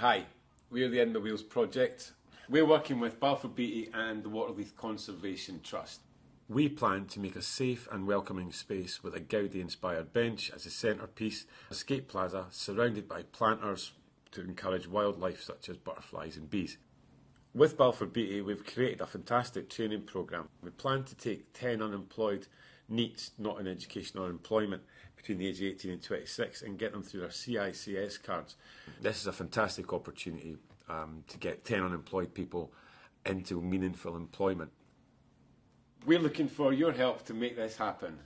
Hi, we're the Edinburgh Wheels Project. We're working with Balfour Beatty and the Water of Leith Conservation Trust. We plan to make a safe and welcoming space with a Gaudi inspired bench as a centrepiece, a skate plaza surrounded by planters to encourage wildlife such as butterflies and bees. With Balfour Beatty, we've created a fantastic training programme. We plan to take 10 unemployed NEETs, not in education or employment, between the age of 18 and 26 and get them through their CSCS cards. This is a fantastic opportunity um, to get 10 unemployed people into meaningful employment. We're looking for your help to make this happen.